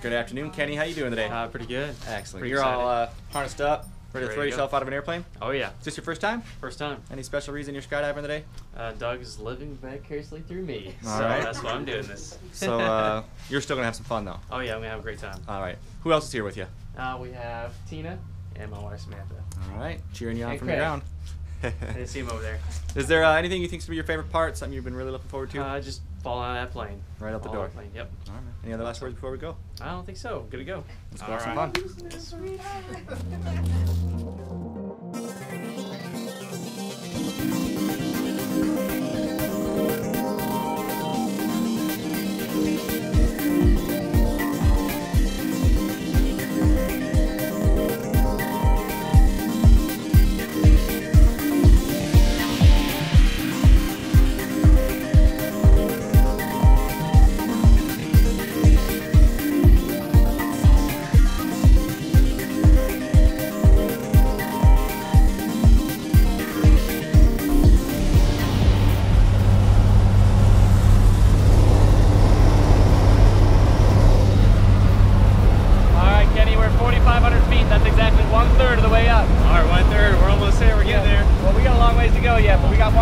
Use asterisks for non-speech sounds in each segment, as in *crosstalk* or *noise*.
Good afternoon, Kenny. How you doing today? Uh, pretty good. Excellent. pretty You're all uh, harnessed up, ready to throw to yourself out of an airplane? Oh yeah, Is this your first time? first time. Any special reason you're skydiving today? Uh, Doug is living vicariously through me, All so right. that's why I'm doing this. So uh, *laughs* you're still gonna have some fun though. oh yeah, we have a great time. All right. Who else is here with you? Uh, we have Tina and my wife Samantha. All right. Cheering you on Hey, from the ground. *laughs* I didn't see him over there. is there uh, anything you think's gonna be your favorite part? Something you've been really looking forward to? Uh, just falling out of that plane. Right out the Fall door. of Plane. Yep. all right. Man. Any other last words before we go? I don't think so. Good to go. Let's go have some fun. *laughs*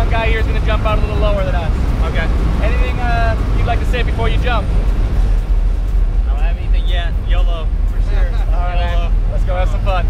one guy here is gonna jump out a little lower than us. Okay. Anything uh, you'd like to say before you jump? I don't have anything yet. YOLO for sure. *laughs* All right, man. Let's go have some fun.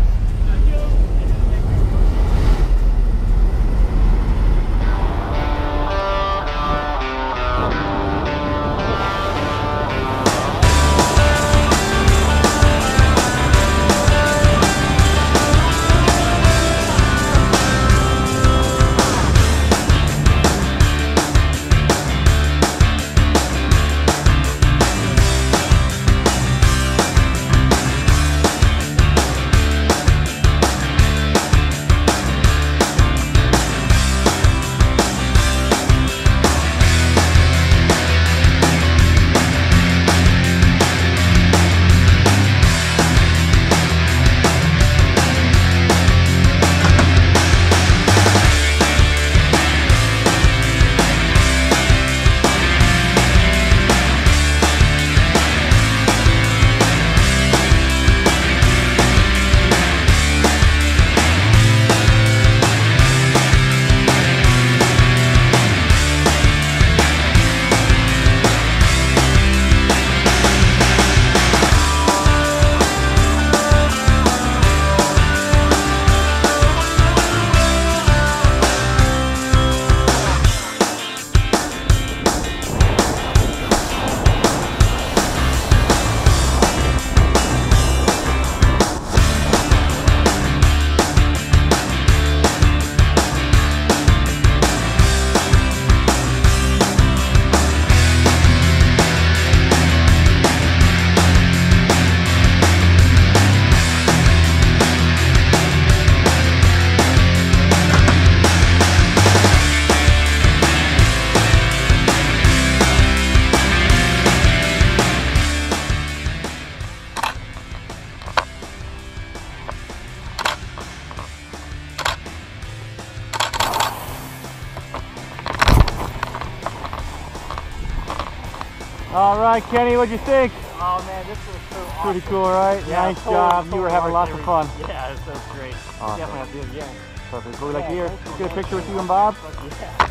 All right, Kenny, what'd you think? Oh man, this was so awesome. Pretty cool, right? Yeah, nice job. You were having lots of fun. Yeah, it was great. Awesome. Definitely have to do it again. Perfect. What we yeah, like here? Let's get a picture with you and Bob. Yeah.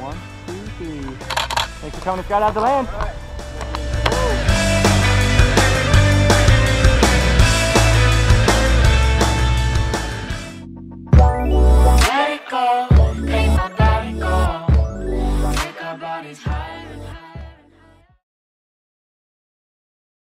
One, two, three. Thanks for coming to Skydive DeLand. Let it go.